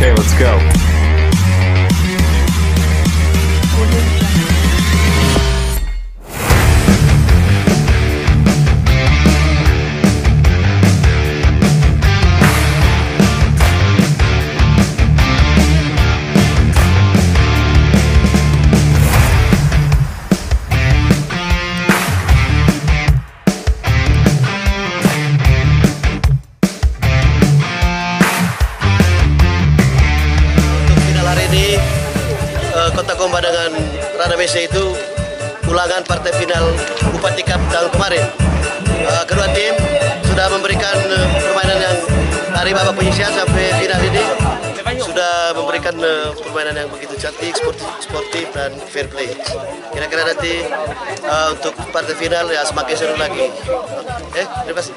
Okay, let's go. partai final ya semakin seru lagi. Eh, terima kasih.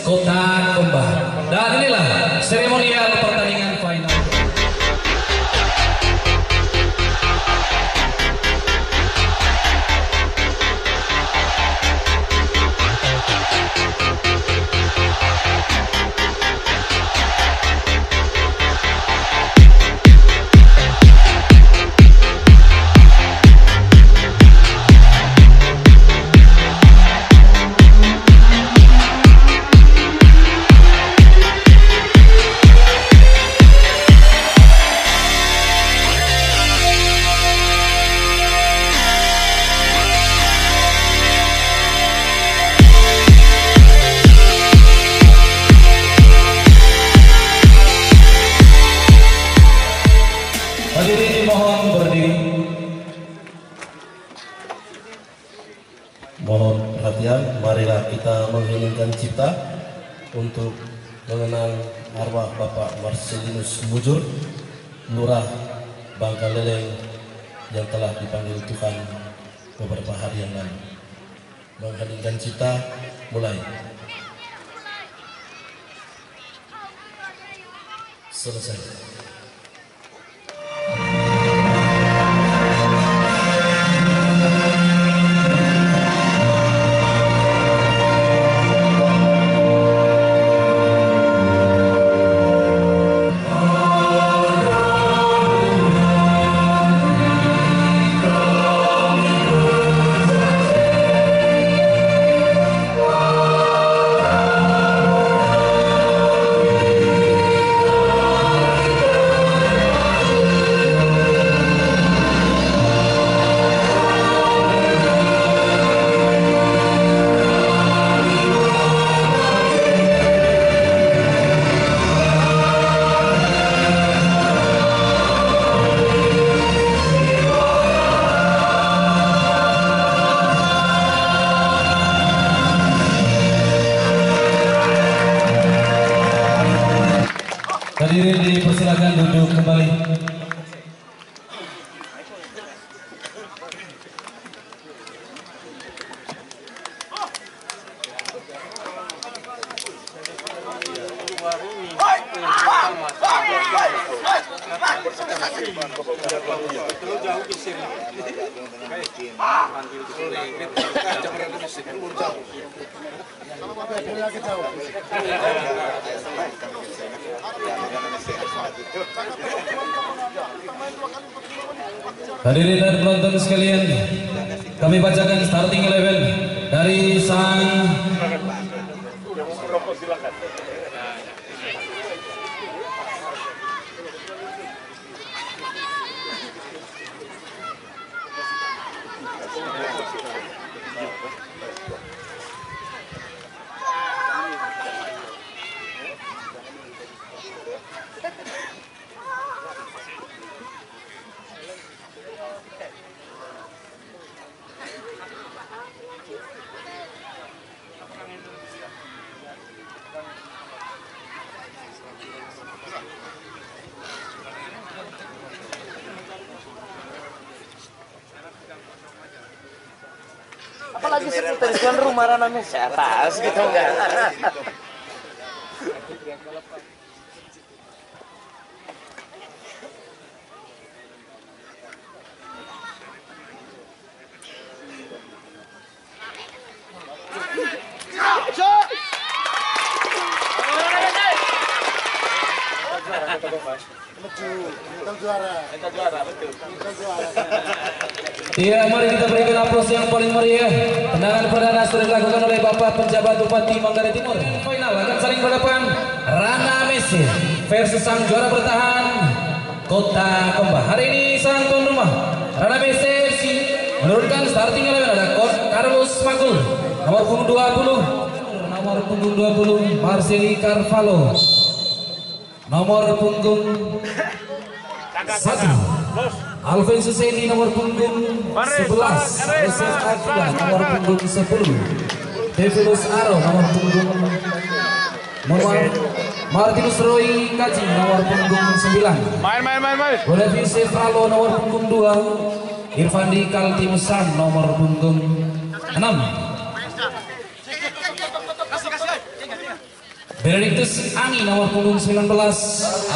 Kota Kembang. Dan inilah seremonial pertandingan final. Bapak Selinus Mujur Lurah Bangka Leleng yang telah dipanggil Tuhan beberapa hari yang lalu. Mengheningkan cita mulai. Selesai. Kami bacakan starting eleven dari sang Vamos, rapaz, que tão grande. Iya, mari kita berikan aplaus yang paling meriah. Tendangan perdana sudah dilakukan oleh Bapak Penjabat Bupati Manggarai Timur. Final akan saling berhadapan Rana Messi versus sang juara bertahan Kota Komba. Hari ini sang tuan rumah Rana Messi menurunkan starting eleven ada Carlos Magul, nomor punggung 20, nomor punggung 20 Marceli Carvalho, nomor punggung satu Alvin Suseni nomor punggung 11 Yosef Akila nomor punggung 10 Devilus Aro nomor punggung nomor Martinus Roy Kaji nomor punggung 9 Main, main, main, main. Bonavius Falo nomor punggung 2 Irfandi Kaltimusan nomor punggung 6 Benedictus Ani nomor punggung 19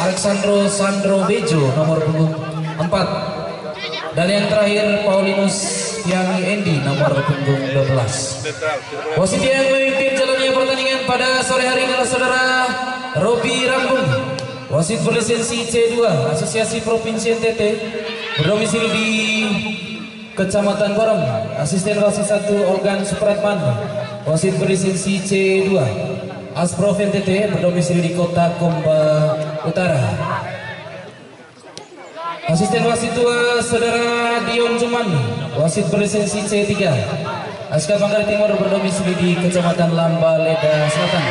Alexandro Sandro Bejo nomor punggung 4 dan yang terakhir Paulinus Tiangi Endi nomor punggung 12 Wasit yang memimpin jalannya pertandingan pada sore hari ini adalah saudara Robi Rambung. Wasit berlisensi C2 Asosiasi Provinsi NTT berdomisili di Kecamatan Barong Asisten wasit 1 Olgan Supratman. Wasit berlisensi C2 Asprof NTT berdomisili di Kota Komba Utara Asisten wasit 2 Saudara Dion Juman Wasit berlisensi C3 Aska Manggarai Timur berdomisili di Kecamatan Lamba Leda Selatan.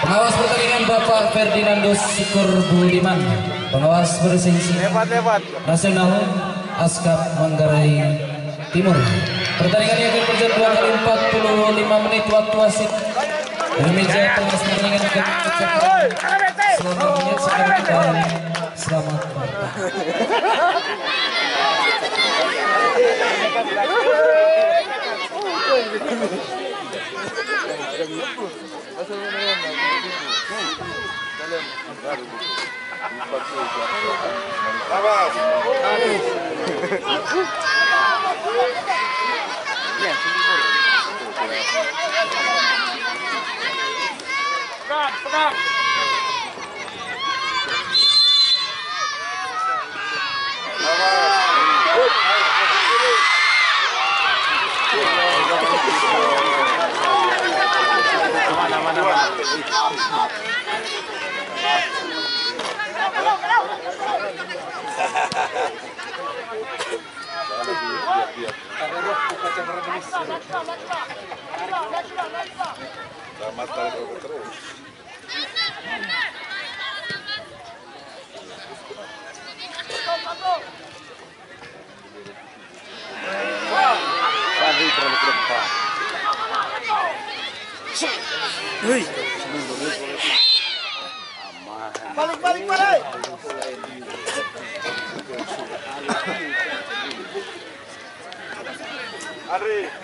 Pengawas pertandingan Bapak Ferdinandus Syukur Budiman. Pengawas berlisensi Nasional Askap Manggarai Timur. Pertandingan yang akan berjalan 2 kali 45 menit. Waktu wasit Demikian proses Selamat menyaksikan. Stop, stop. Let's go, let's go, let's go, let's go, let's go. Bertanding. Selamat kali terus. Terlalu ke depan Hei. Balik, balik, balik. Ari.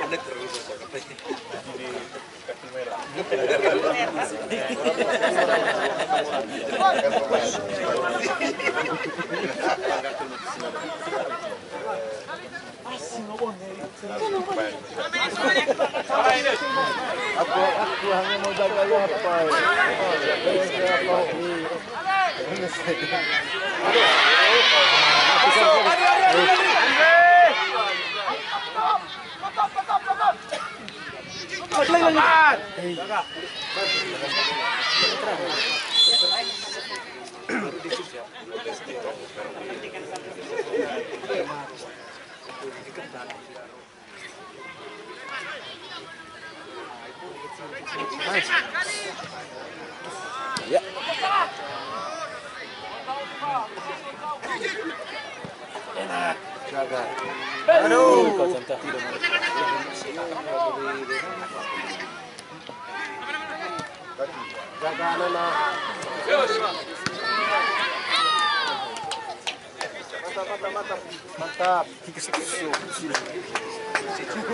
Ya. Buka. Masuk. Aku, aku hanya mau jaga apa Ya. Enak. Mantap.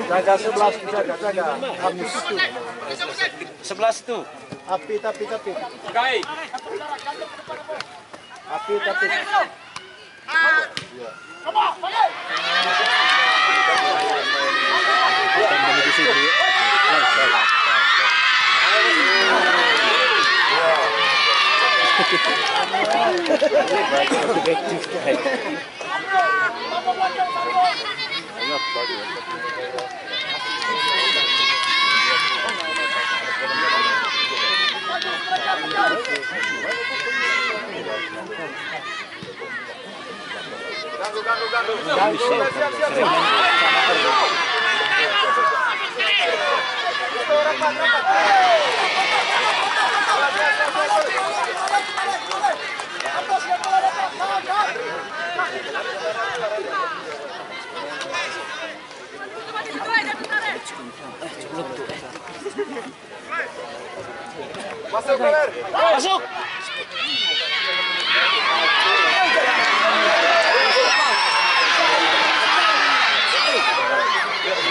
Jaga sebelah, jaga, jaga. Api itu. Sebelah situ. Api, tapi, tapi. Api, tapi. Siap, siap. Masuk, brother.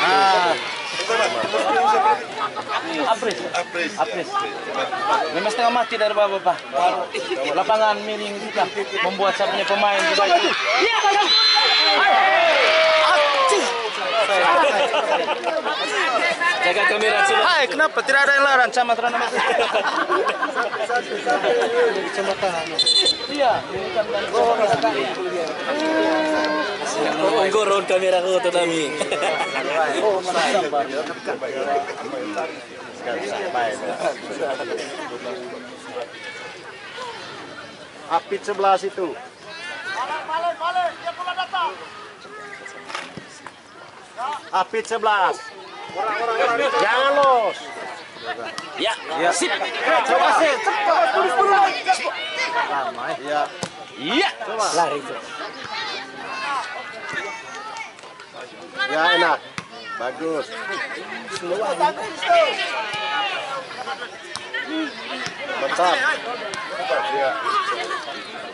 Masuk. Apres. Apres. Memang setengah mati dari bapak-bapak. Lapangan miring juga membuat saya punya pemain juga. Iya, Jaga kamera sini. Hai, kenapa tidak ada yang larang sama Trana Masuk? Iya, ini kan Goron kamera ko to nami. Oh. Apit sebelah situ. Apit sebelas. Jangan los. Ya, sip. Coba sih, cepat, terus. Ya. Iya. Lari tuh. Ya enak. Bagus. Mantap.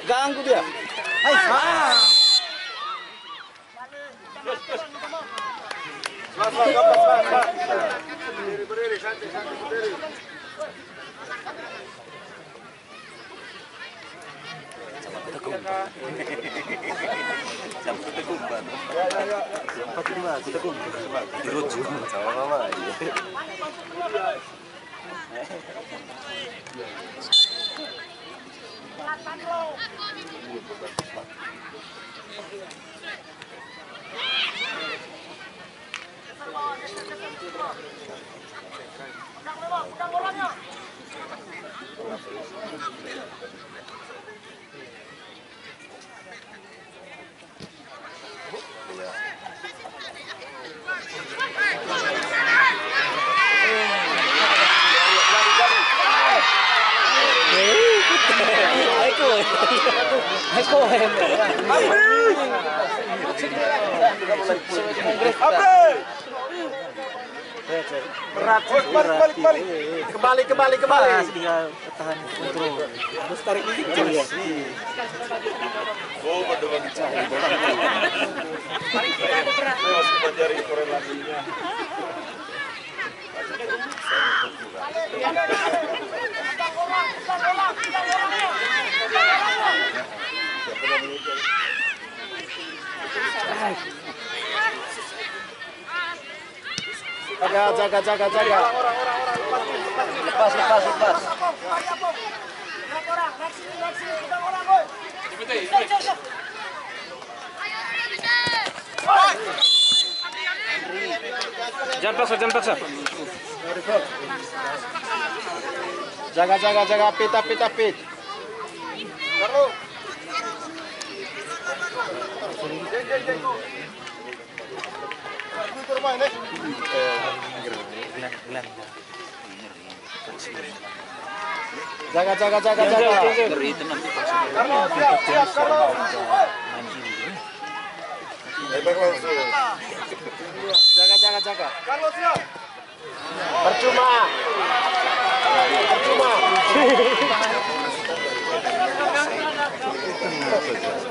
Ganggu dia. Hai. Ah. Berdiri, berdiri, santai, santai, berdiri. kumbar. Jam kutu kumbar. Empat lima kutu kumbar. Sama mama. Berat. Balik, balik, balik. Kembali, kembali, kembali. Tahan kontrol. Terus tarik ini. Ya. Oh, pada bagi cahaya. Saya masih pelajari korelasinya. Jaga, jaga, jaga, jaga. Lepas, lepas, lepas. Jangan paksa, jangan paksa. Jaga, jaga, jaga. Pit, pit, pit. Jaga, jaga, jaga, jaga. Siap, siap. Jaga, jaga, jaga. Siap. Percuma. Percuma.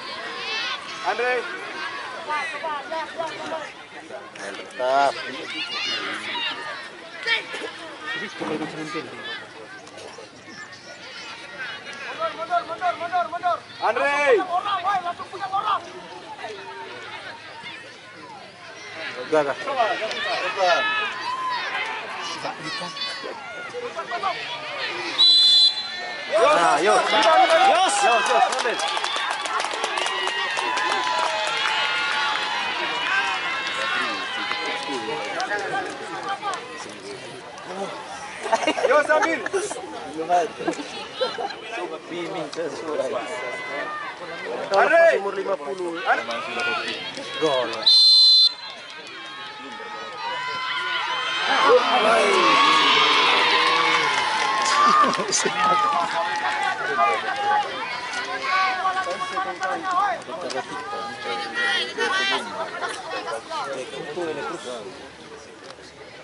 Andre. Tetap. Andre. Gagal. Nah, yuk. Yos. Yos, yos. Yo, Samir. Bimbing sesuai. Andre. Umur 50. Andre. Gol.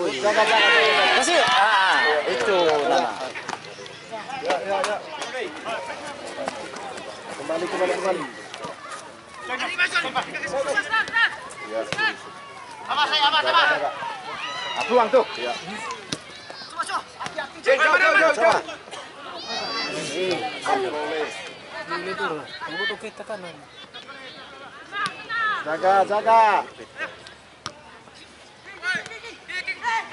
Jaga, jaga, jaga. Kasih. Ah, itu nama. Kembali, kembali, kembali. Ah, Peluang tuh. Jauh. Jaga, jaga.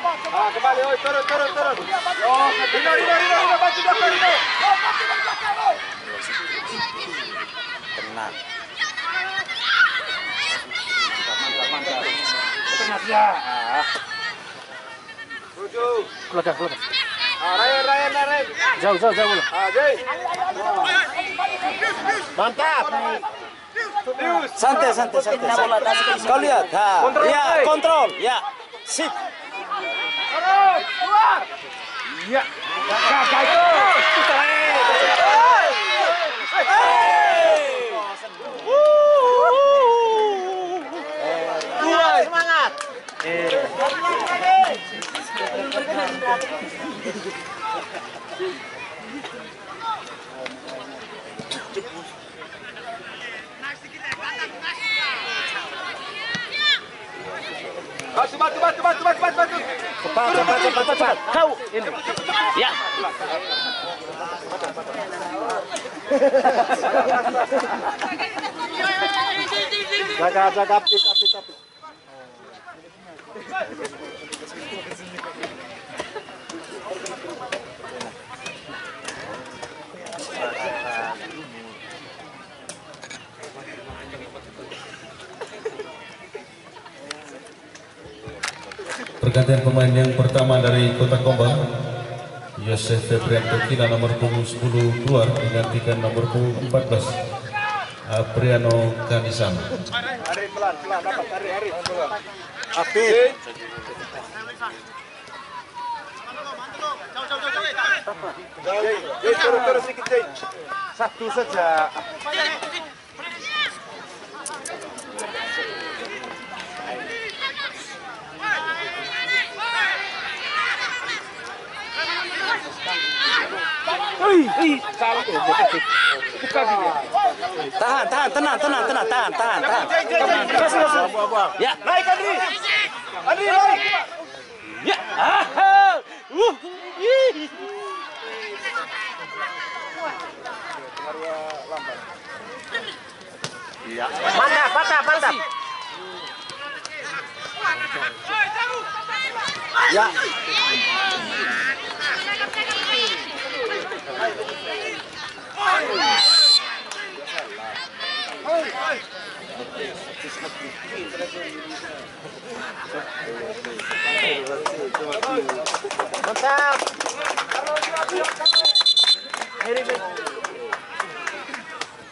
Ah, kembali, oi, turun, turun, turun. Oh, Rino, Rino, Rino, Rino, bantu belakang, Rino. Tenang. Tenang ya. Tuju. Keluarga, keluarga. Ah, Ryan, Ryan, Ryan. Jauh, jauh, jauh. lah. Ah, Jay. Mantap. Santai, santai, santai. Kau lihat, ha. Ya, kontrol, ya. Sip. Keluar. Iya. Kakak itu. Semangat. Batu, batu, batu, batu, batu, batu, batu. Cepat, cepat, cepat, cepat. Kau ini. Ya. Jaga, pik, pik, pik. Pergantian pemain yang pertama dari Kota Kombang Yosef Febrianto Kila nomor punggung 10 keluar menggantikan nomor punggung 14 Apriano Kanisan Hari pelan, pelan, dapat, hari, hari. Apik. Jay, Jay, turun, turun sedikit, Jay. Satu saja. Tahan, tahan, tenang, tenang, tenang, tahan, tahan, tahan. Kasih, kasih. Ya. Naik, Andri. Andri, naik. Ya. Ah. Uh. Ih. Mantap, mantap, mantap. Ya.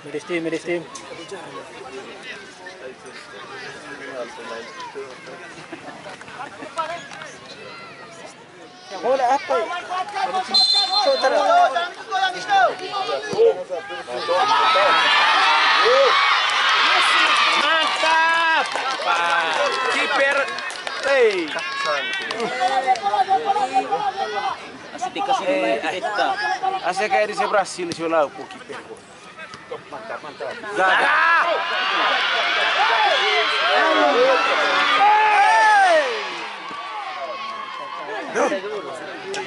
Middle steam, middle. Bora, rapaz. É, Solta. Mata! Que per... Ei! Você quer dizer Brasil, deixa eu lá um pouquinho. Mata, mata. Zaga! Não!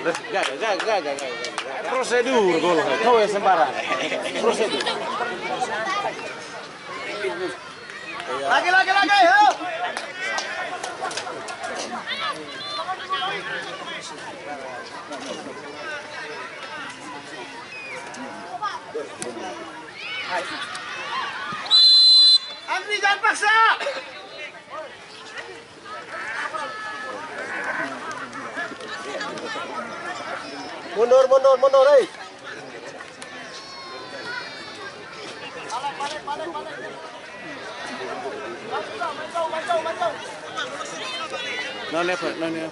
Gaga. Gaga, gaga, gaga. Prosedur gol. Kau yang sembarang. Prosedur. Lagi, lagi, lagi. Yo. Andri jangan paksa. Mundur, mundur, mundur, hei. No, never, no,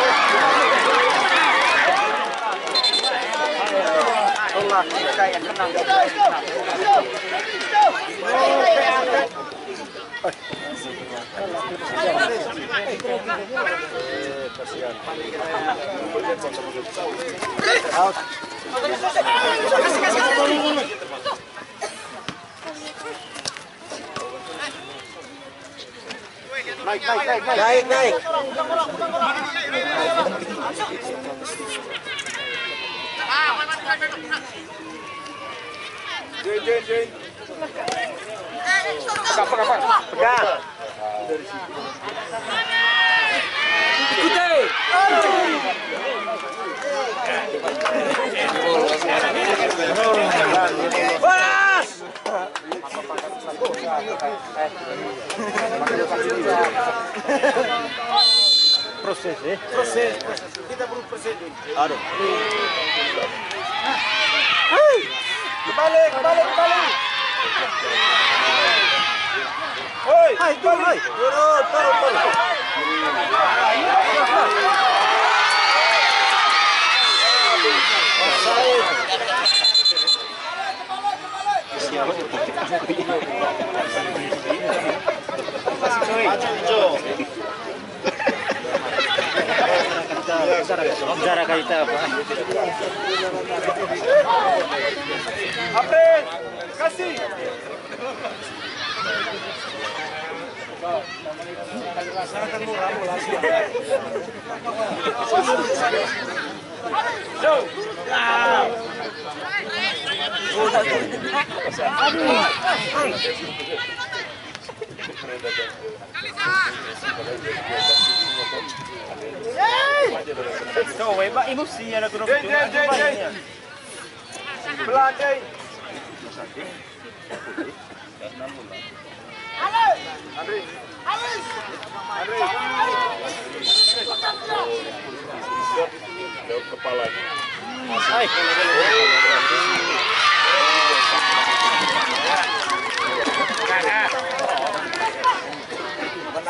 là cây anh không được Out. Naik, naik, naik, naik, naik. Pegang. Proses, eh? Proses. Kita perlu proses dulu. Aduh. Kembali, kembali, kembali. Hoi, hai, turun, hai. Turun, turun, turun. Cara kita apa? Apres, kasih. Kau hebat emosinya nak kena. Jeng, jeng, jeng, jeng. Belah, jeng. Andri. Andri.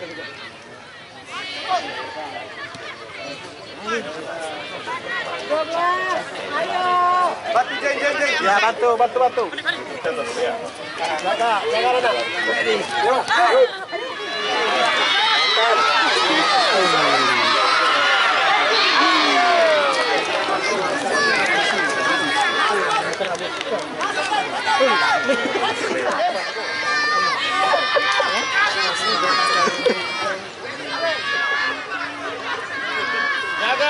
Bantu, jeng, jeng, jeng. Ya, bantu, bantu, bantu. Jaga. Jaga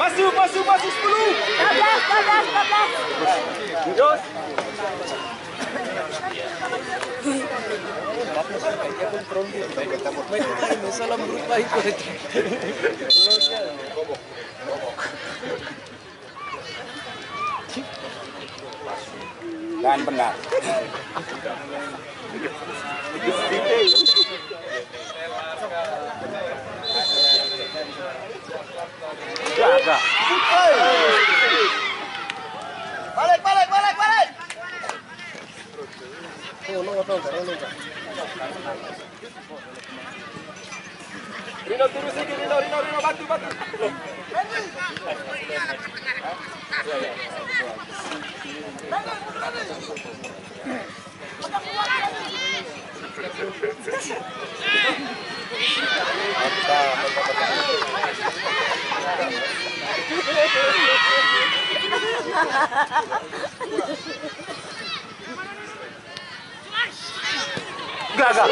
Masuk, masuk, masuk 10. 12, 12, 12. Jos. Dan benar. Jaga. Balik, balik, balik, balik. Rino turun sedikit, Rino, Rino, Rino, 가가.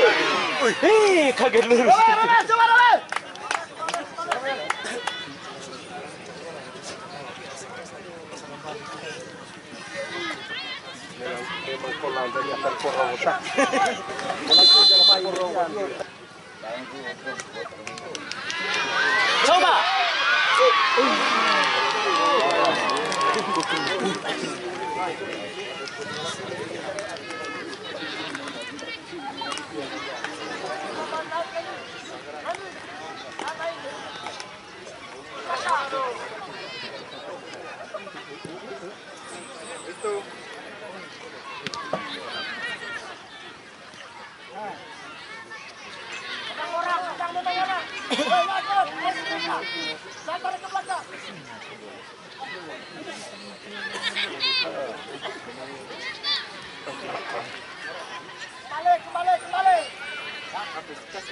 에이 가게를 누르시 con, la ¡Toma! Thank you. Wih, kaget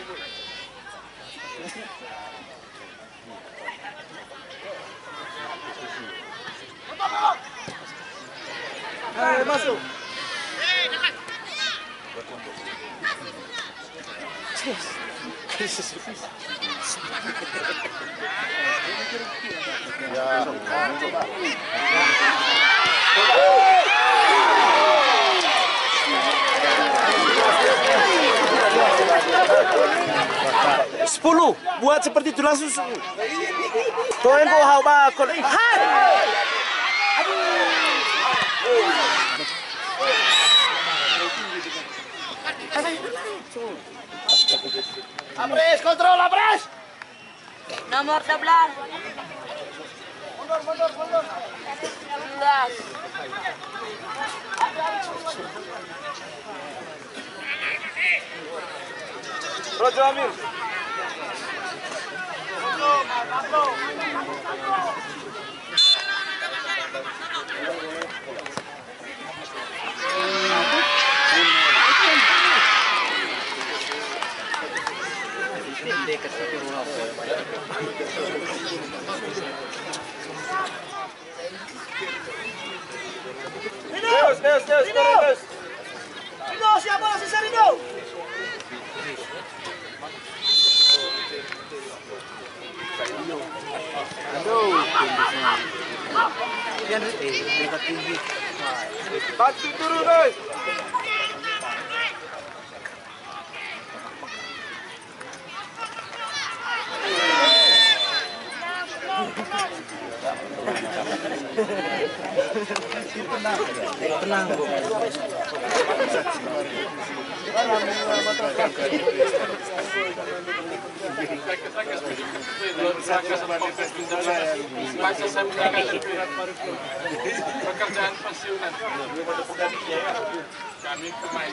lurus. Coba. masuk. Sepuluh, buat seperti tulang susu. Tuan kau hau bakal. Hai. Apres, kontrol, apres. Nomor 11. Mundur, mundur, mundur. 16. Rojo Amir. Terus, terus, terus, terus. Rino, siapa Bantu turun, guys. pekerjaan pensiunan. Kami pemain.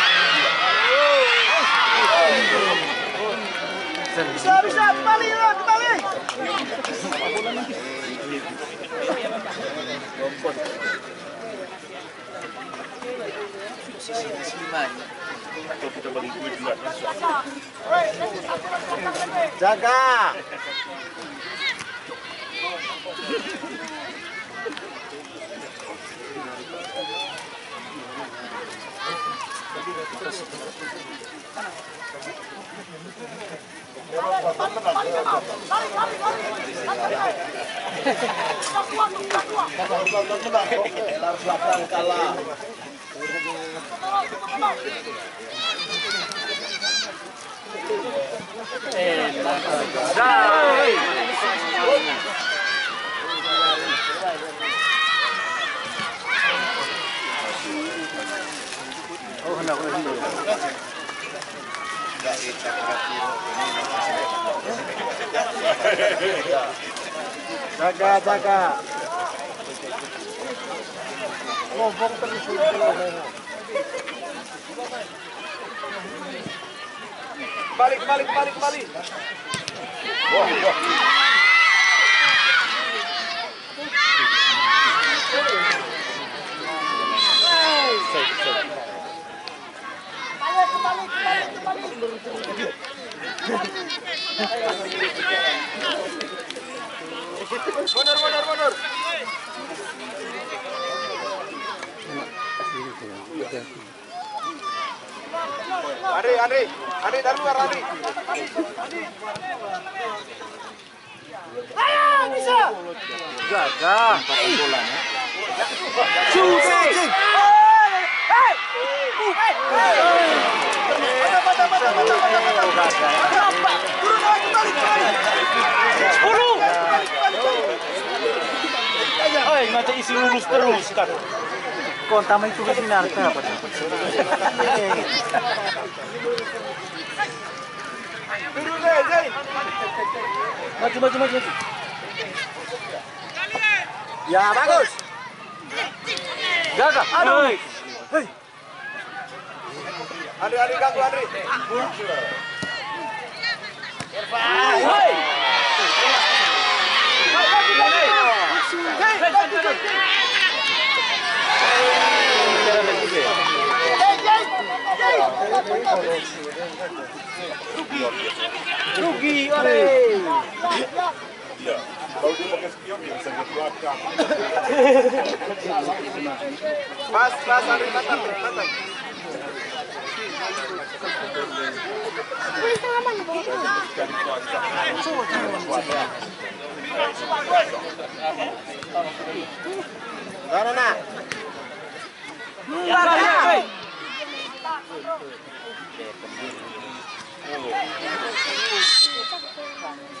Bisa, bisa, kembali, kembali. Jaga. teman-teman elar belakang kalah Oh, hendak kena sendiri. Jaga, jaga. Ngomong terus. Kembali, kembali, kembali, kembali. Mundur, mundur, mundur. Dari luar, Andri. Ayo, bisa. Jaga. Cing, Oi, ngajak isi lurus terus kan. Konta may tugas ni Narta. Turun. Maju, maju, maju. maju. Ya, bagus. Jaga. Aduh. Andri, Andri, ganggu Andri. Irfan. Hei. Rugi, oleh. Ore. Pas, pas, Andri, mantap, mantap. Sana, nak. Yos, yos, yos, sudah senang, yos. Turun, turun, turun, bantu, bantu, ikut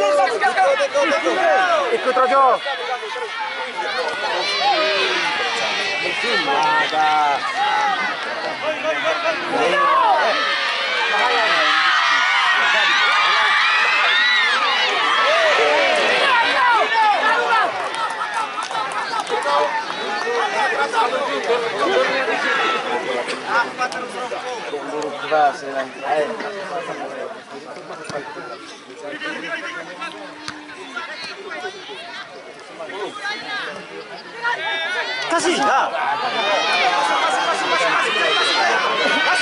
kau. Ikut Rojo. Kasih, ya. Masuk,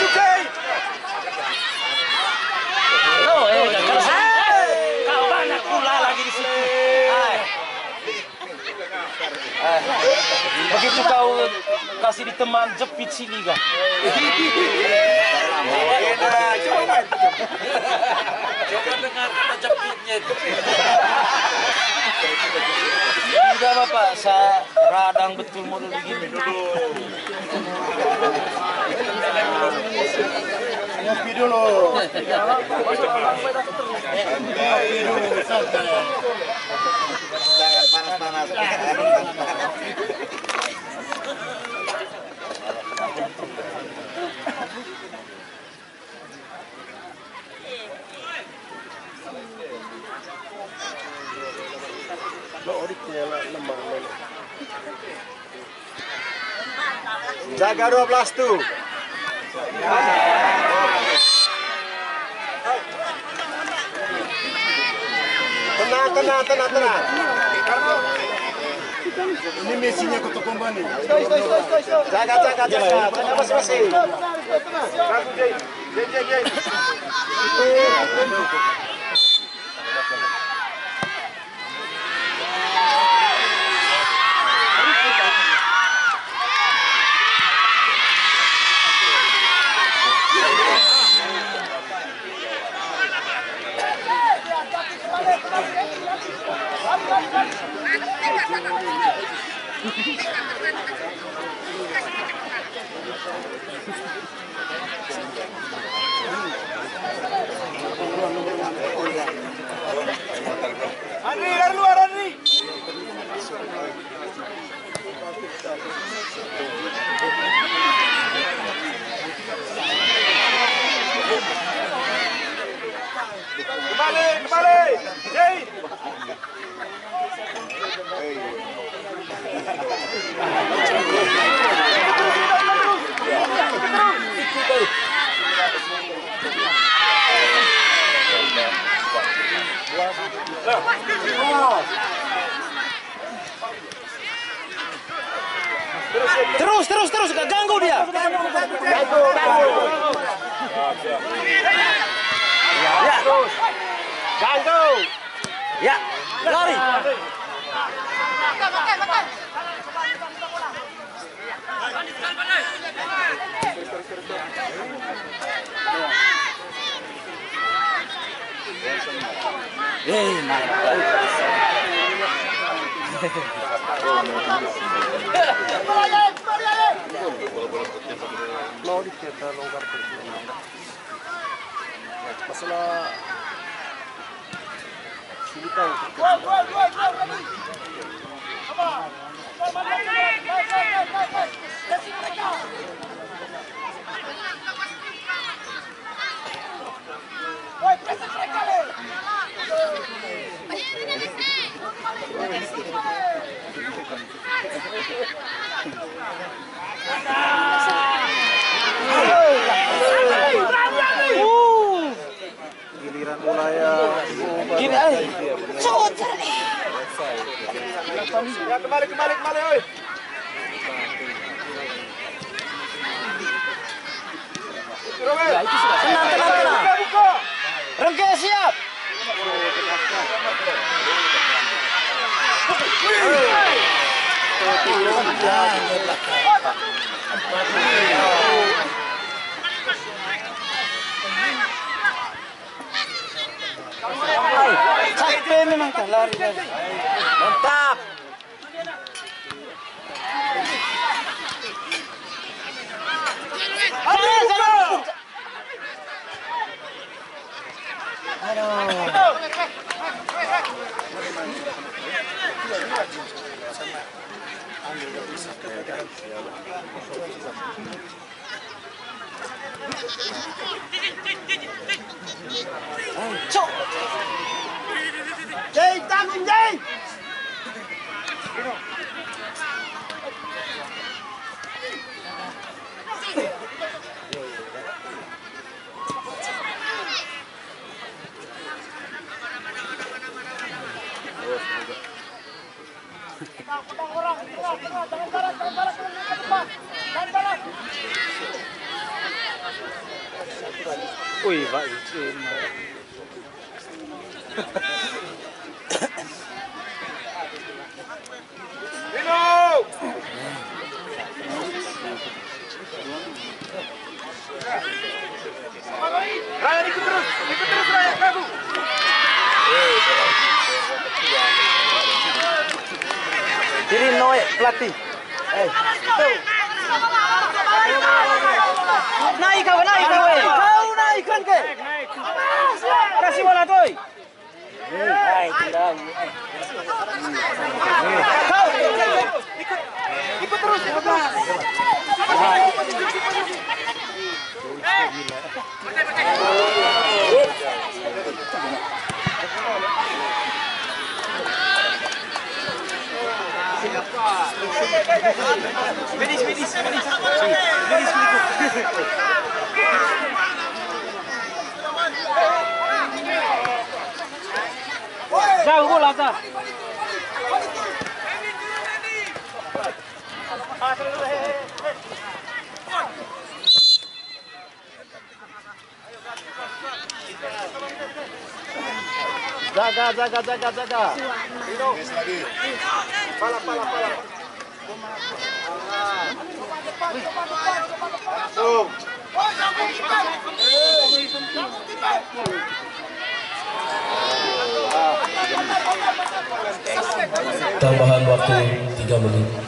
Jay. Oh, eh, jangan. Kau banyak pula lagi di sini. Hai. Eh, Begitu kau kasih di teman jepit sini kan. Coba dengar kata jepitnya itu. Tidak bapak, saya radang betul model begini. Ngopi dulu. Jangan panas-panas. Jaga 12 tuh. Tenang, tenang, tenang, tenang. Ini misinya Kota Kombani. Jaga, jaga, jaga. Jaga masing-masing. Andri, Ya, kembali, kembali, kembali, oi. Ya. Tenang, tenang, tenang. Rengke siap. Ay, Capek memang kan lari lari. Mantap. Jangan, jangan. Cok. Jai, tanggung Jai. Wih, Pak. Vino. Raya ikut terus! Ikut terus, Raya! Kaku! Jadi noe, pelatih. Naik kau, naik kau, naik kan ke? Kasih bola tuh. Ikut, terus, ikut terus. Medis, medis, medis. Bola, Zah. Jaga, jaga, jaga, jaga. Yes lagi. Pala, pala, pala. Langsung. Tambahan waktu 3 menit.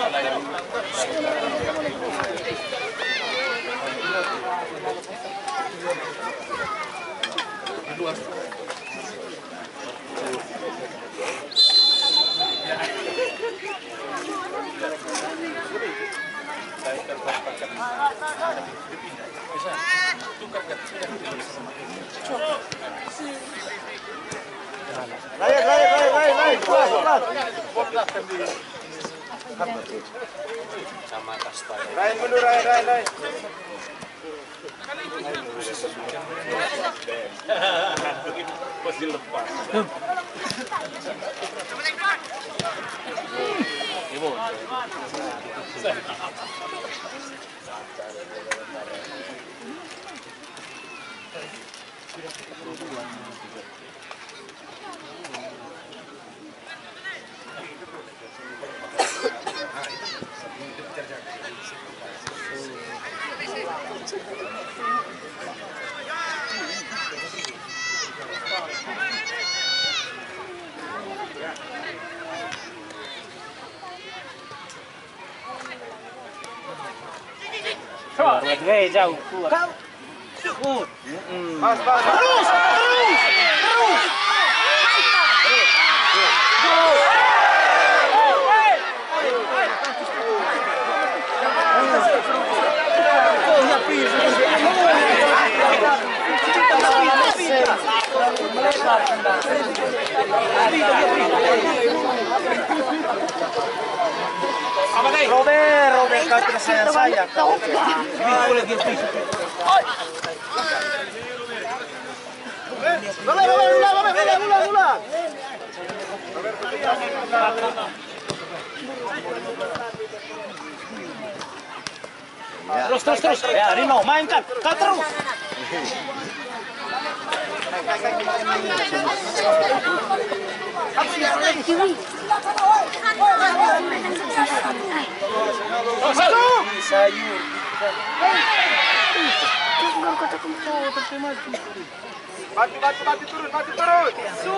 Salah, Messi. Mantap, Rana Main. Rapi, rapi. Naik, naik, naik, naik, naik. Pelan, pelan. Ryan mundur, Ryan, Ryan, Ryan. Pasti lepas. Hei, jauh. Kuat. Mas, mas, terus, terus, terus. Robert, Robert, kau tidak sayang saya. Kau boleh gitu. Bola, bola, bola, bola, bola, bola, bola. Terus, terus, terus. Ya, Rino, mainkan. Kau terus. Sayur. Mati, mati, mati turun, mati turun. Su,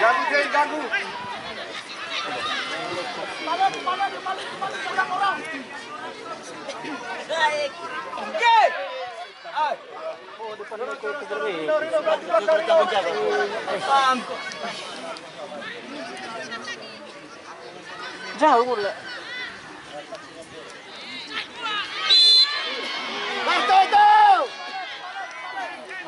Ganggu, jen, ganggu. Jauh pula. Marto itu. Ay, berat. Lawan bisa lawan.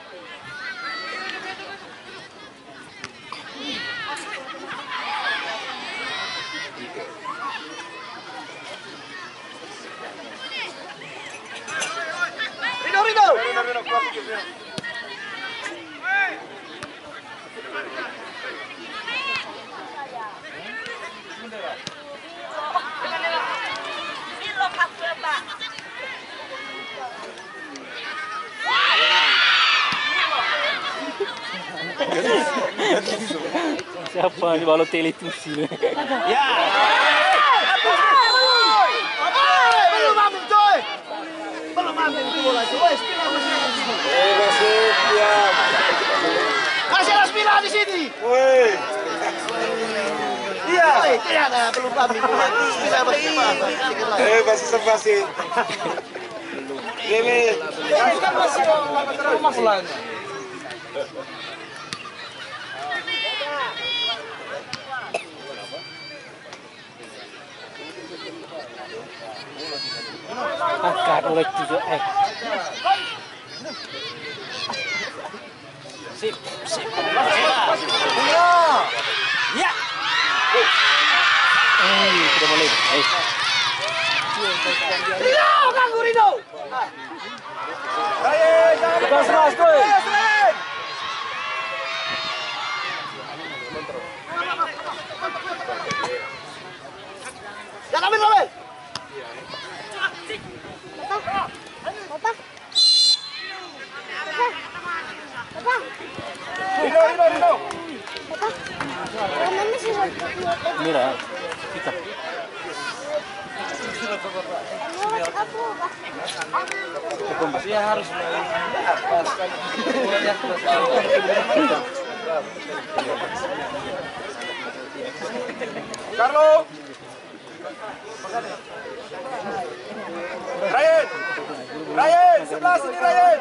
leh. Rino Rino. Siapa ni Balotelli itu sih? Ya. Eh, belum ambil coy. Masih ada di sini. Iya. Tidak masih. Eh, masih. Ini Eh, kan masih Rumah pulang. Angkat oleh tujuh eh. Sip, sip. Ya. Eh, sudah boleh. Eh. Rino, ganggu Rino. Gas mas, boy. Ya. Rino, Rino, Rino. Mira, kita. Dia harus Carlo. Ryan. Ryan, sebelah sini. Ryan.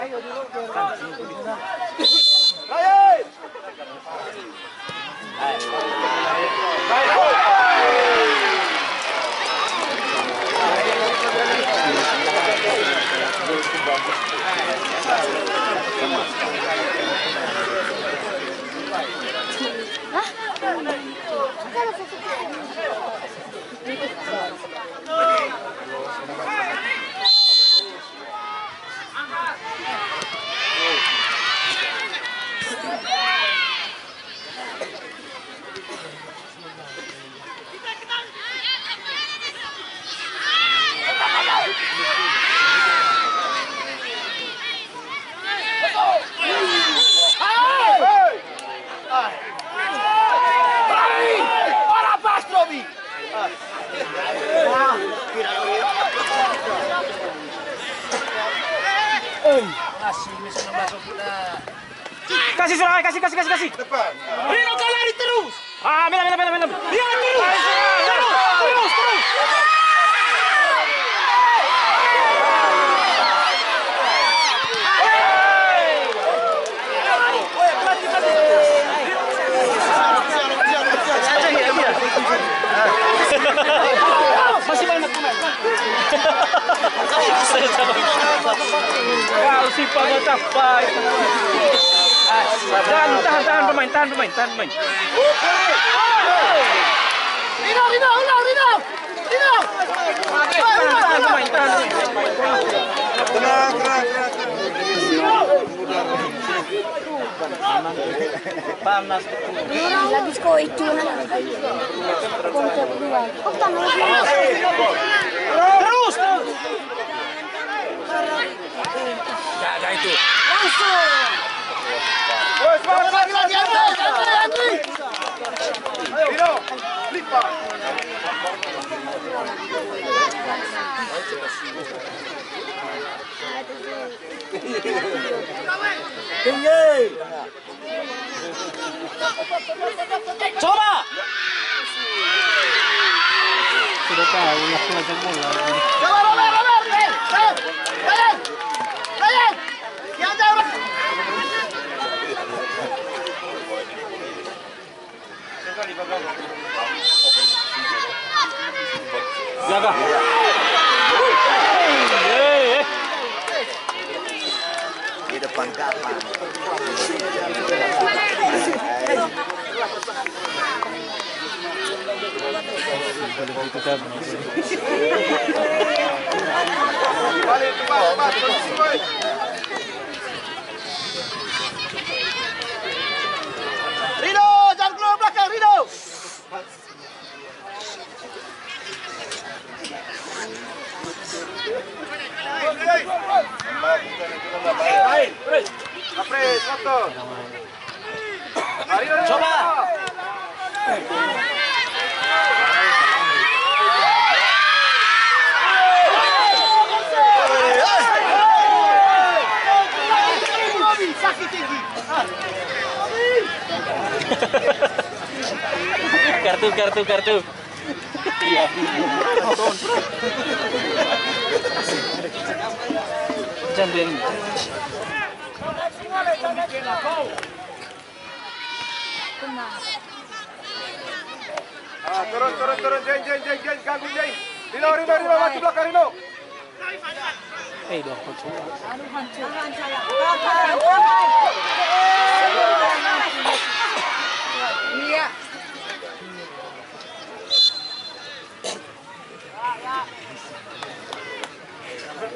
Yeah! Kasih sudah, kasih, kasih, kasih, kasih. Rino kau lari terus. Ah, mila, mila, mila, mila. Dia terus. Terus, terus, terus. Masih banyak pemain. Kau si pengotak Tahan, tahan, tahan pemain, tahan pemain, tahan pemain. Rino, Rino, ulang Rino. Rino. Tahan, tahan pemain, tahan pemain. tenang, tenang, tenang. Panas. Lagi sko itu. Oh, Terus, terus. Jaga itu. Lagi lagi Andri, Andri, Andri. Rino, lipat. Coba. tahu lah pelajar bola. Coba Robert, Robert, Ryan, Ryan, Ryan, Ryan, yang jauh. Jaga. Di depan kapan? Balik, cepat, cepat, kondisi boy. Rino, jangan keluar belakang, Rino. Apres, foto. Coba. Kartu, kartu, kartu. Iya. Biarin. Ah, turun, turun, turun, Jeng, Jeng, Jeng, Jeng, ganggu Jeng. Rino, Rino, Rino, maju belakang Rino. Eh,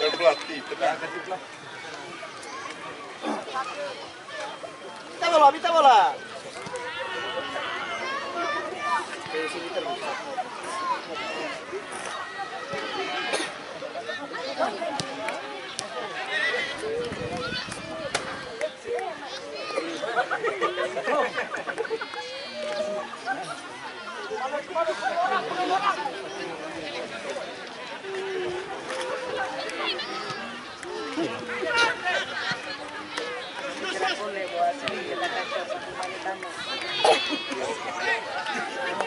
Berpelatih, tenang. Minta bola, minta bola.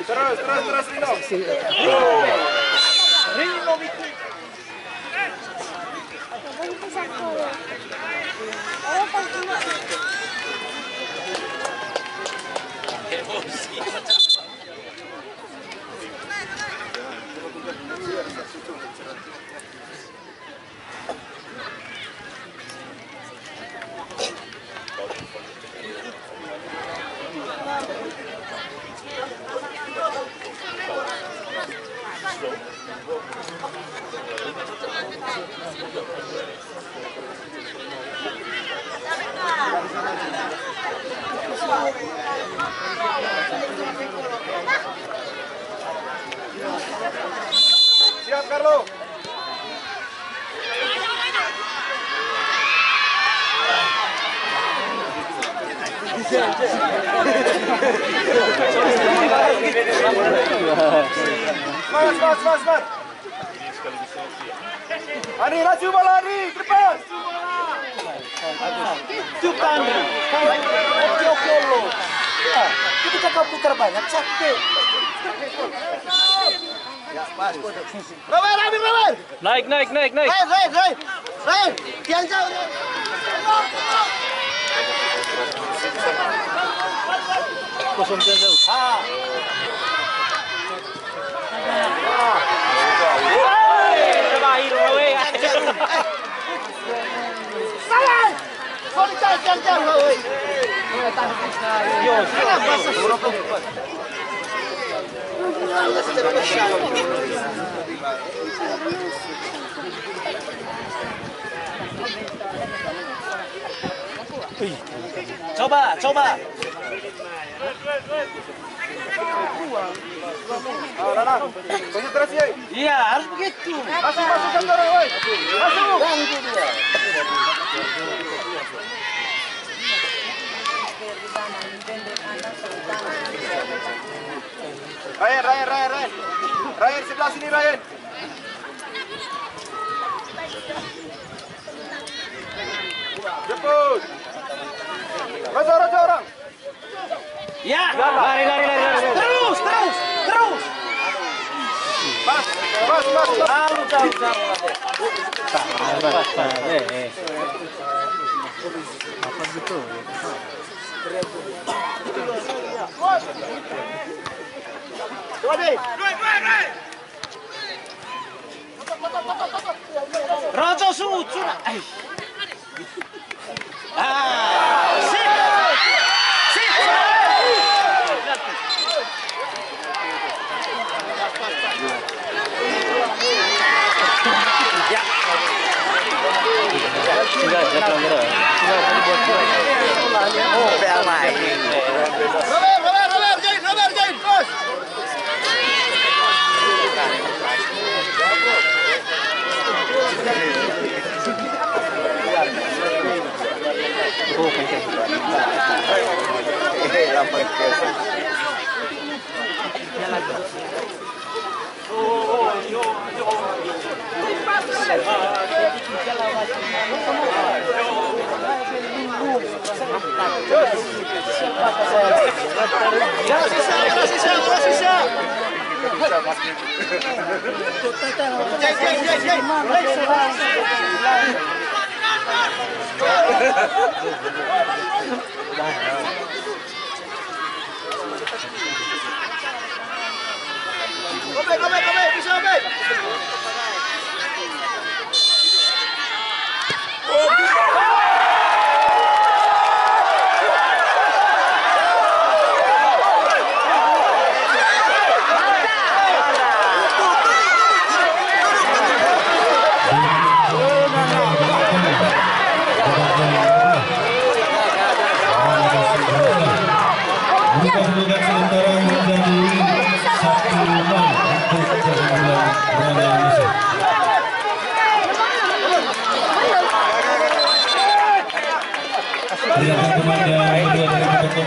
Terus, terus, terus, Rino. Rino bikin. Siap, Carlo. Mas, mas, mas, mas. Ani, laju bola, Ani, ke depan. Bukan. Oke, oke lo. Ya, itu cakap putar banyak sakit. Robert, ambil Robert. Naik, naik, naik, naik. Ryan, Ryan, Ryan. Ryan, yang jauh. Kosong jauh jauh. Terbaik, Coba, coba. Konsentrasi. Iya, harus begitu. Masuk, masuk kantor, woi. Masuk. Ryan, Ryan, Ryan, Ryan. Ryan sebelah sini, Ryan. Jemput. Raja, raja orang. Ya, lari, lari, lari, lari. Terus, terus, terus. Mas, mas, mas. Tahu, tahu, tahu. Pas, pas, eh, eh. Apa gitu? Coba deh. Rojo sucu. Ai. Ah, sip. Sip. Ya. Enggak, enggak pelanggaran. Enggak, tadi buat Oh, PA main. Robert, Robert, Robert, Jain, Jain. Robert, Come, come, come, puxa, vem!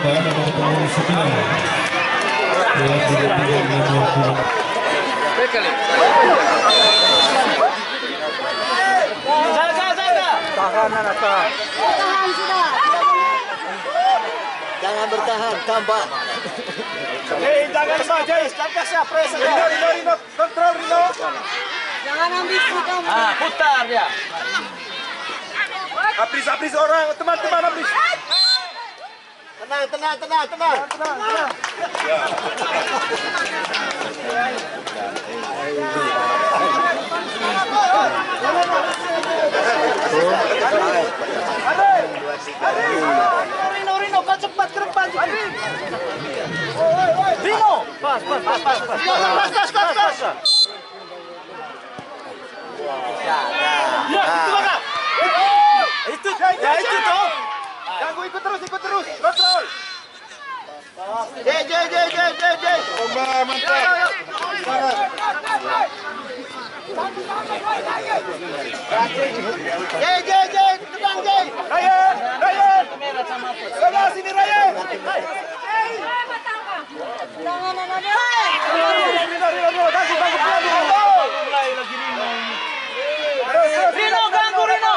Tomba nomor punggung 9 dengan tidak dengan nomor punggung Jaga, jaga. Tahan sudah. Jangan bertahan, tambah. Jain, jangan Mbak, Jain. Rino, Rino, Rino. Kontrol, Rino. Jangan ambil kamu. Ah, putar dia. Apris, apris orang. Teman-teman, apris. Tenang, tenang, tenang, tenang. Rino, Rino, kau cepat ke depan. Rino. Pas, pas, pas, pas, pas. Pas, pas, pas, pas. Ya, itu mana? Itu, ya itu toh. Ikut terus, ikut terus. Kontrol. Jai, Jai, Jai, Jai, Jai, Jai. Bomba, mantap. Jai, Jai, Jai. Tenang, Jai. Ryan, Ryan. Sebelah sini, Ryan. Jangan ada. Rino, Rino, Rino. Ganggu, ganggu, ganggu. Mulai lagi Rino. Terus, terus. Rino, ganggu Rino.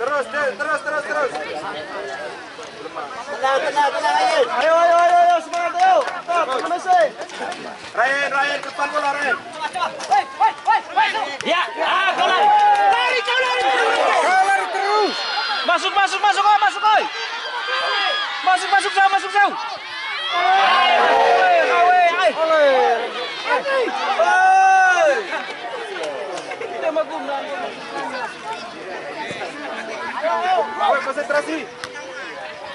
Terus, terus, terus, terus. Tenang, tenang, tenang aja. Ayo, ayo, ayo, ayo, semangat, ayo. Stop. Ryan, Ryan, depan bola, Ryan. Ya, ah, kau lari. Lari, kau lari. Kau lari terus. Masuk, masuk, masuk, oi, masuk, oi. Masuk, masuk, jauh, masuk, jauh. Oi, oi, oi. Oi. Kita mau guna. Ayo, konsentrasi.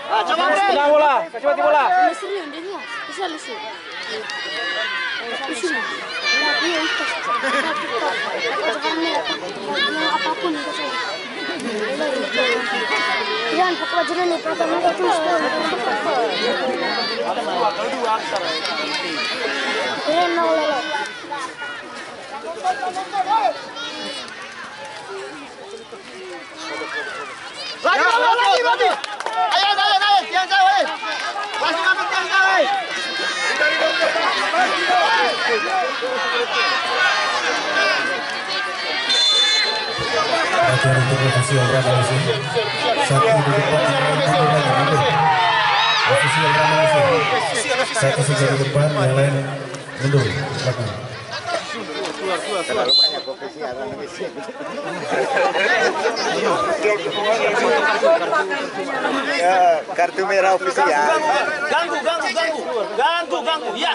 Ah, coba bola, mati bola. Serius dia ni. Bisa lusu. Sini. Iya, apa pun itu. Lagi, lagi, lagi. Ayo, ayo, ayo, ayo. Masih jauh, Latihan untuk official Ranamisi. Satu depan, di depan, yang lain mundur. Belakang. Ya, kartu merah ofisial. Ganggu, ganggu, ganggu. Ganggu, ganggu. Ya.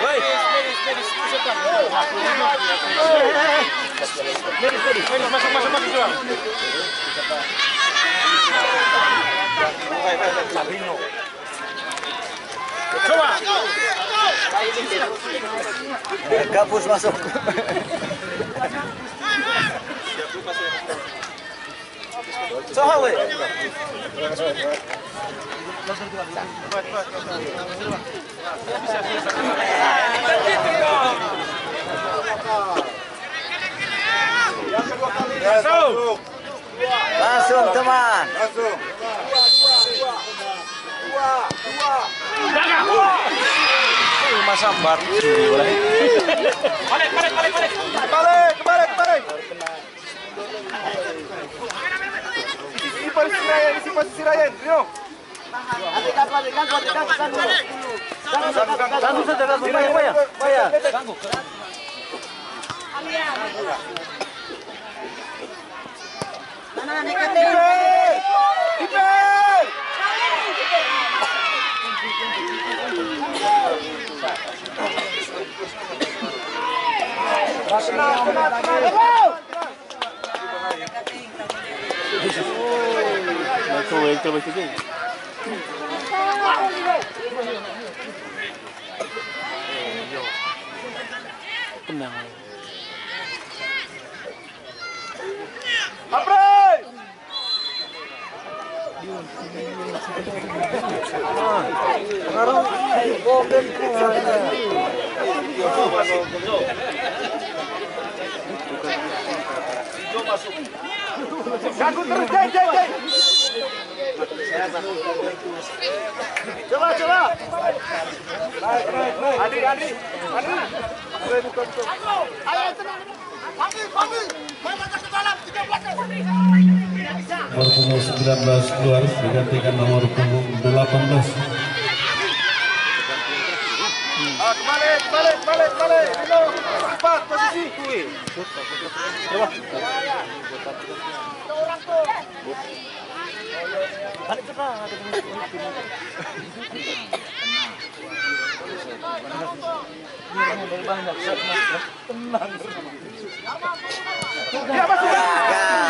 Woi. Masuk, masuk, masuk, Jual. Coba. Kapus masuk. Soha, woi. Masuk. Langsung teman. Masuk. Rumah sambar. Balik, balik, balik, balik. Kembali, kembali, kembali. Isi posisi Ryan, isi posisi Ryan. Rio. Ganggu saja, ganggu. Maya, Maya. Maya. Ganggu. Kiper. Kiper. Tenang, tenang, tenang. Tenang. Apre. Ganggu terus, Jay, Jay, Jay. Coba, coba. Naik, naik, naik. Adi, Adi, Adi. Adi, buka, buka. Nomor punggung 19 keluar digantikan nomor punggung 18. Ah, kembali, kembali, kembali, kembali. Rino, cepat posisi. Dia masuk.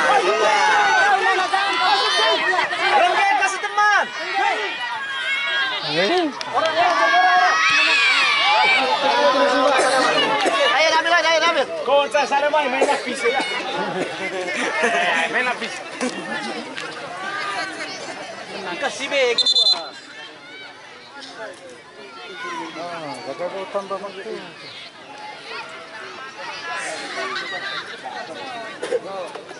है कौन सा सारे भाई मेरा पीछे मेरा पीछे कसी बे एक हां बता दो तम बम Go.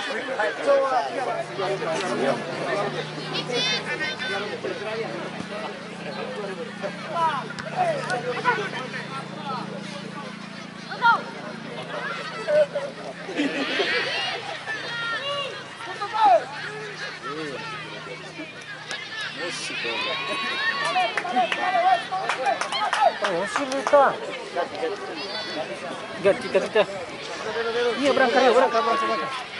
Oh, silita. Ganti ganti. Iya berangkat ya, berangkat berangkat.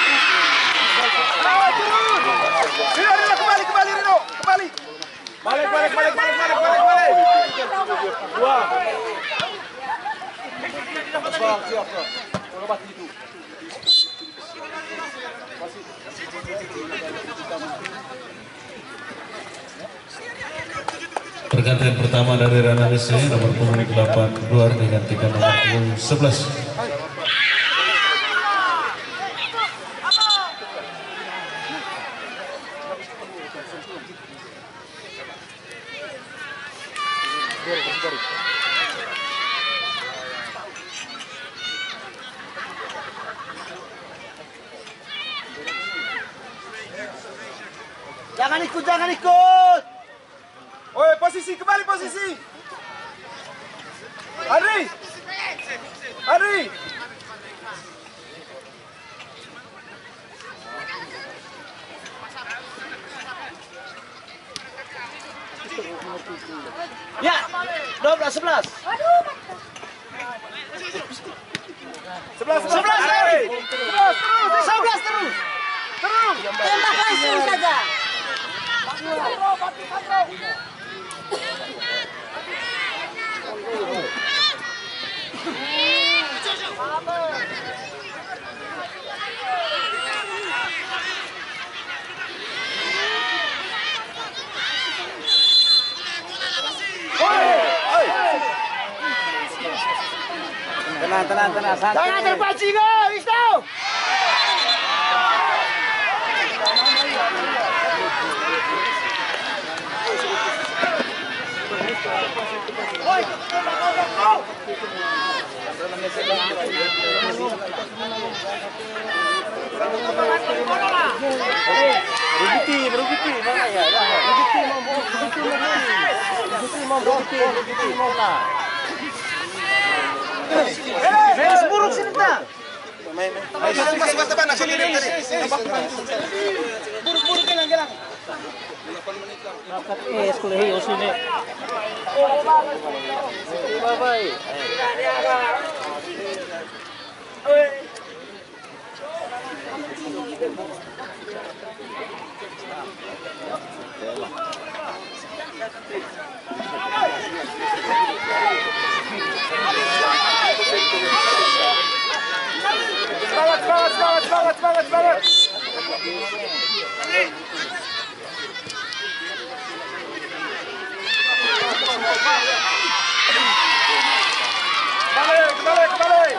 Rino, kembali, kembali kembali. Pergantian pertama dari Rana Mese nomor punggung 8 keluar digantikan nomor punggung 11. Jangan ikut, jangan ikut. Oi, posisi kembali posisi. Adri. Adri. Ya, 12 11. Sebelas, Sebelas, Adri. Terus, terus, 11 terus. Terus. Tembak langsung saja. Tenang, tenang, tenang. santai. Jangan terpancing, Berugi, berugi, mana ya? Berugi mau, berugi mau, berugi mau, berugi mau tak? Beres buruk sini tak? Gelang. Eh, sekolah Semangat, semangat, semangat, semangat, semangat. Kembali, kembali, kembali.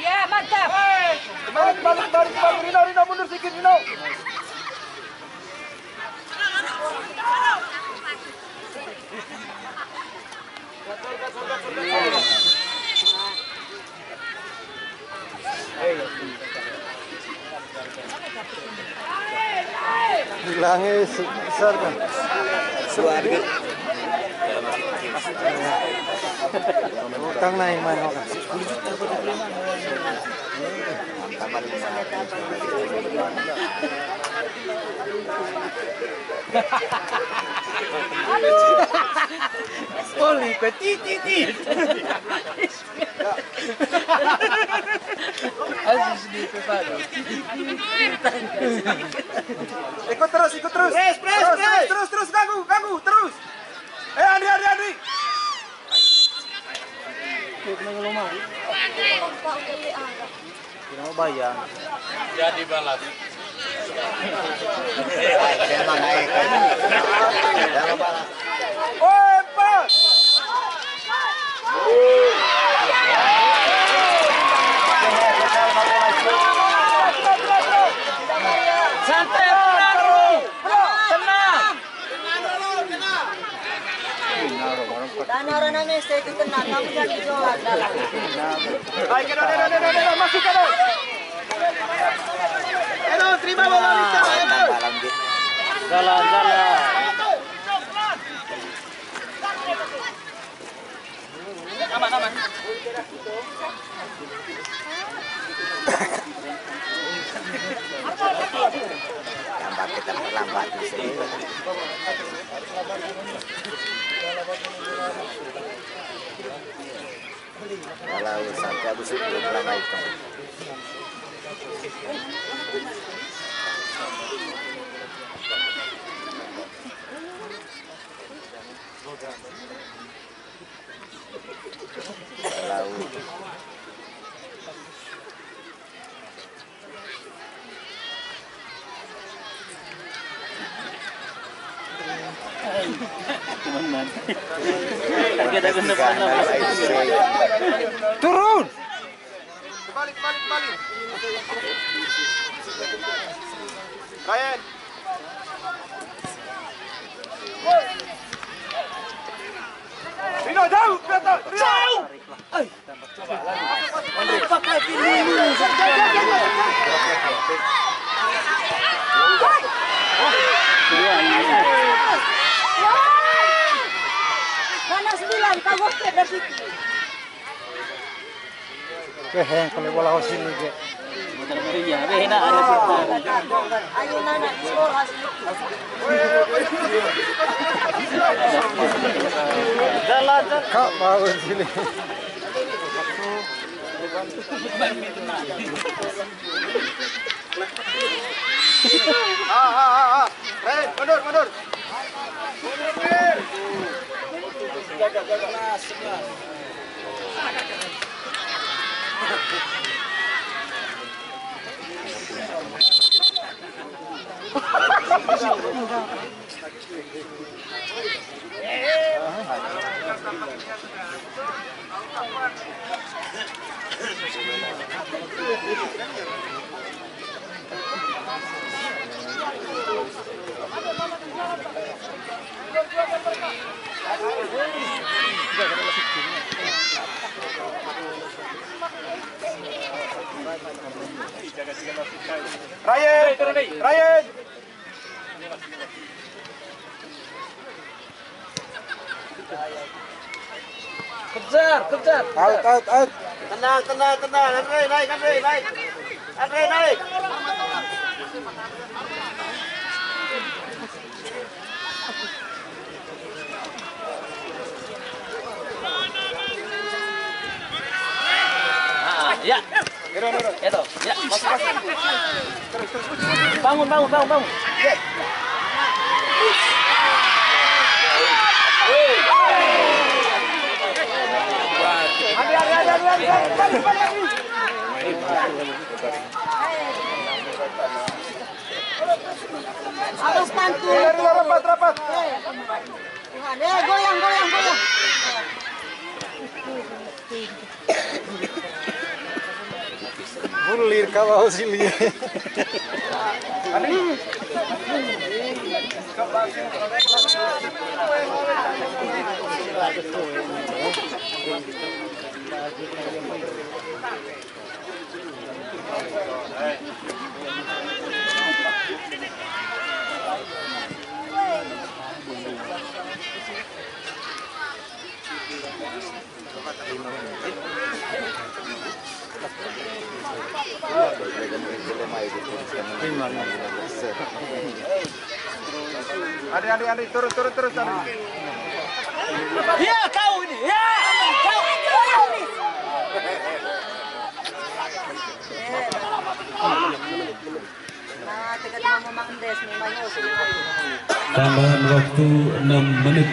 Ya, mantap. Kembali, kembali, kembali, kembali. Rino, Rino, mundur sedikit, Rino. Bilangnya besar kan. Suarga. Utang na yung manok. Oli, ko ti ti ti. Aziz dito pa. Ikut terus, ikut terus. Press, press, terus, press. Terus, terus, ganggu, ganggu, terus. Eh, Andi, Andi, Andi. Mau bayang. Jadi balas. Oi, Ryan, Ryan. Kejar, kejar. Out, out, out. Tenang, tenang, tenang. Andre, naik, Andre, naik. Andre, naik. Ah, ya. Itu, ya. Bangun, bangun, bangun, bangun. Balik, balik. Lari, rapat, rapat. Tuhan, eh goyang, goyang, goyang. Bulir kau sini. Ayo Andri, Andri, Andri, turun, turun, turun, Andri. Ya kau ini, ya kau. Tambahan waktu 6 menit.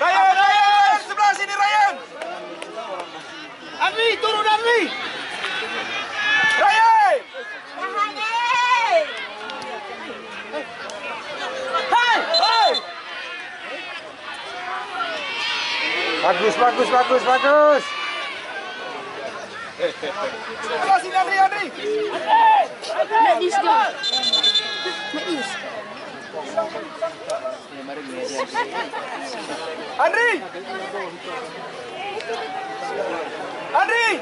Ryan, Ryan, sebelah sini Ryan. Andri, turun Andri. Ryan. Hai, hai. Bagus, bagus, bagus, bagus. Sini Andri, Andri. Andri. Andri.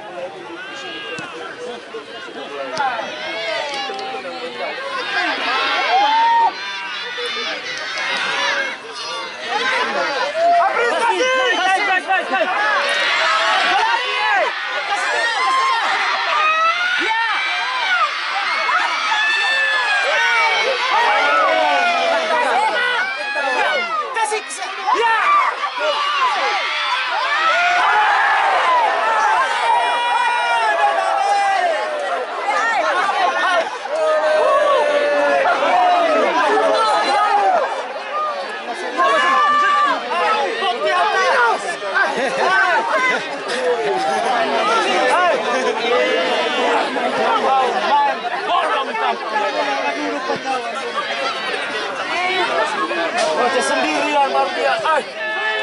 Baca sendirian baru dia. Ah,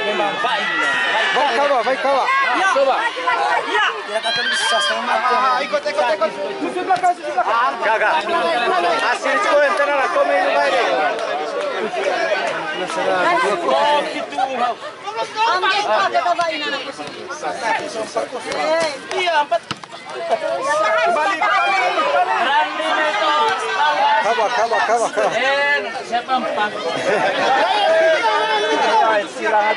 memang baik. Baik kau, baik kau. Ya. Coba. Ya. Dia akan bisa setengah Ah, ikut, ikut, ikut. Susu belakang, susu belakang. Gagal. Hasil itu yang tenang lah. Kau main baik. Oh, gitu. Ambil kau kata bayi anak Iya, empat. Balik, balik, balik. Randy itu. Kabar, kabar, kabar, kabar. Eh, Sirah.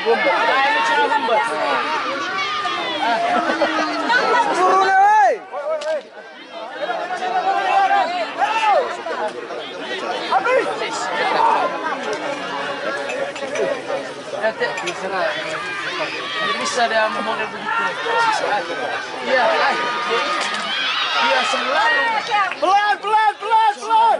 Ah. Turun, bisa Dia begitu. Iya, ah. Dia selalu Pelan, pelan, pelan, pelan.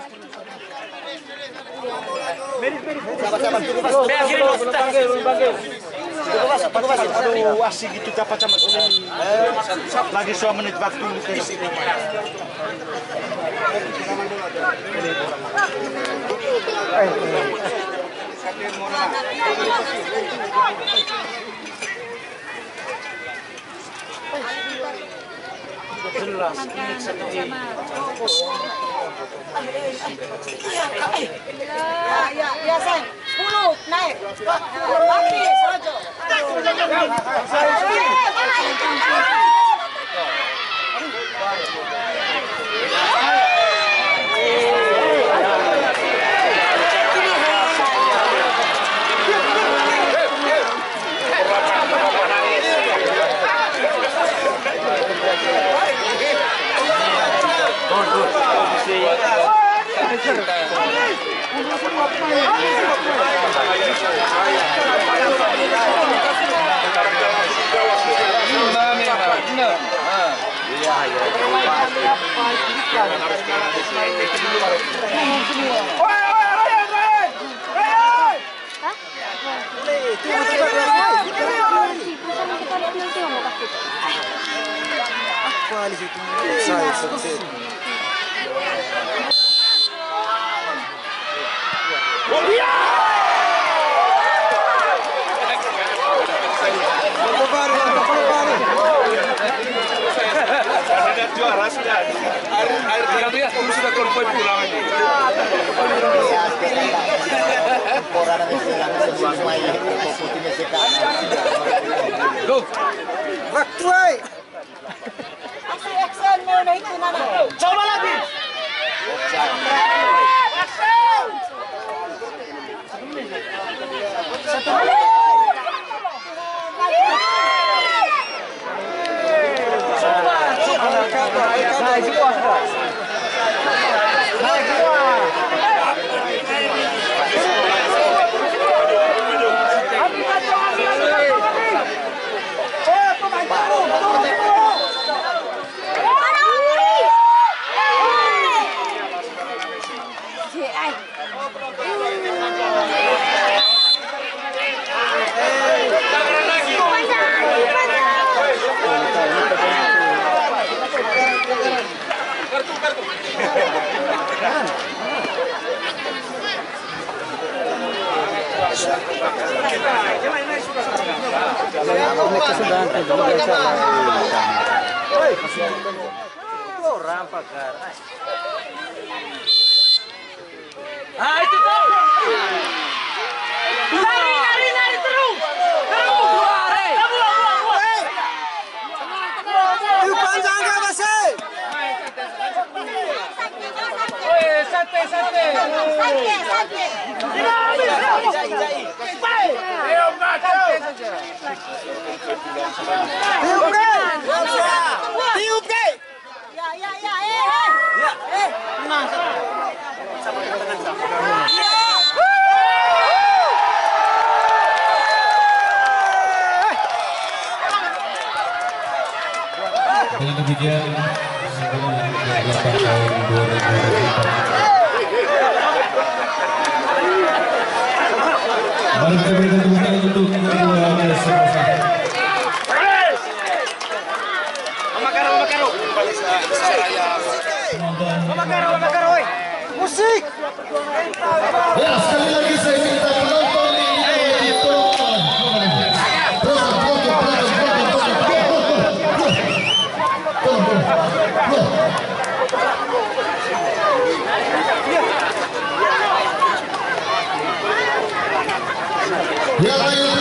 Panggil. Aduh, asik gitu dapat sama Lagi dua menit waktu. Jelas, ini. Ya, ya, sayang. 10 naik. Lagi, Sojo. Oi, oi, Ryan, Ryan. Ryan. Kandidat juara sudah. Kamu sudah konvoy pulang ini. Go. Back try. Action mo na ito na na. Coba lagi. Naik semua sudah. Naik Ah, itu tuh. Lari, lari, lari terus. Terus. Lari. Itu panjang enggak, Mas? Tiup, Bre. Tiup, Bre. Ya. Dengan demikian, 8 tahun 2024. Mari kita berikan tepuk tangan untuk kedua peserta. Musik. Ya, sekali lagi saya minta penonton ini Yeah,